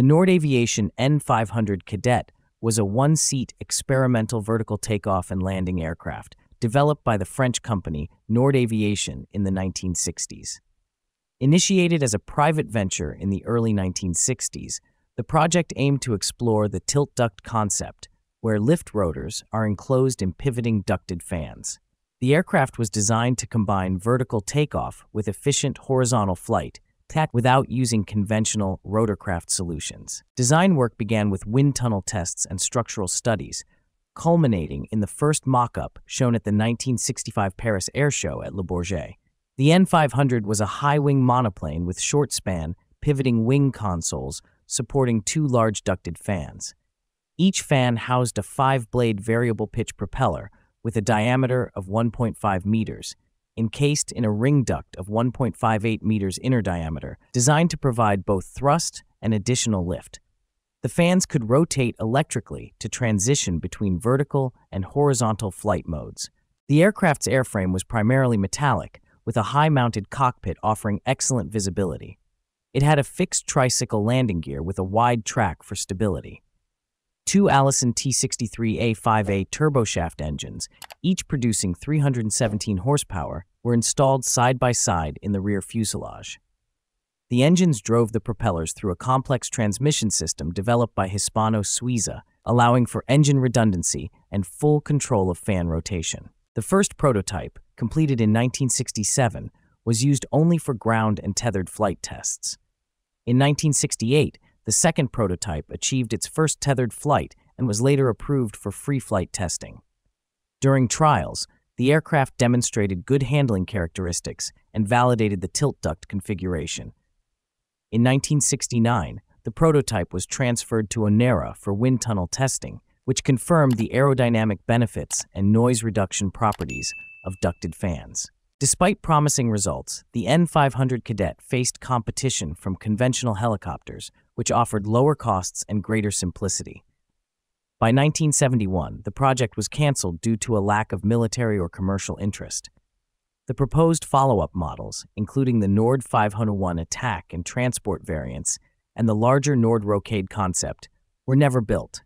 The Nord Aviation N500 Cadet was a one seat experimental vertical takeoff and landing aircraft developed by the French company Nord Aviation in the 1960s. Initiated as a private venture in the early 1960s, the project aimed to explore the tilt duct concept, where lift rotors are enclosed in pivoting ducted fans. The aircraft was designed to combine vertical takeoff with efficient horizontal flight without using conventional rotorcraft solutions. Design work began with wind tunnel tests and structural studies, culminating in the first mock-up shown at the 1965 Paris Air Show at Le Bourget. The N500 was a high-wing monoplane with short-span, pivoting wing consoles supporting two large ducted fans. Each fan housed a five-blade variable pitch propeller with a diameter of 1.5 meters, encased in a ring duct of 1.58 meters inner diameter, designed to provide both thrust and additional lift. The fans could rotate electrically to transition between vertical and horizontal flight modes. The aircraft's airframe was primarily metallic, with a high-mounted cockpit offering excellent visibility. It had a fixed tricycle landing gear with a wide track for stability. Two Allison T63A5A turboshaft engines, each producing 317 horsepower, were installed side by side in the rear fuselage. The engines drove the propellers through a complex transmission system developed by Hispano Suiza, allowing for engine redundancy and full control of fan rotation. The first prototype, completed in 1967, was used only for ground and tethered flight tests. In 1968, the second prototype achieved its first tethered flight and was later approved for free flight testing. During trials, the aircraft demonstrated good handling characteristics and validated the tilt duct configuration. In 1969, the prototype was transferred to Onera for wind tunnel testing, which confirmed the aerodynamic benefits and noise reduction properties of ducted fans. Despite promising results, the N500 Cadet faced competition from conventional helicopters, which offered lower costs and greater simplicity. By 1971, the project was canceled due to a lack of military or commercial interest. The proposed follow-up models, including the Nord 501 attack and transport variants and the larger Nord Rocade concept, were never built.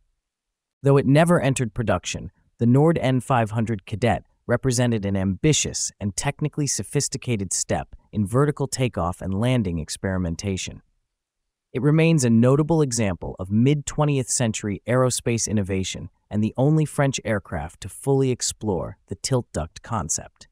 Though it never entered production, the Nord N500 Cadet represented an ambitious and technically sophisticated step in vertical takeoff and landing experimentation. It remains a notable example of mid 20th century aerospace innovation and the only French aircraft to fully explore the tilt duct concept.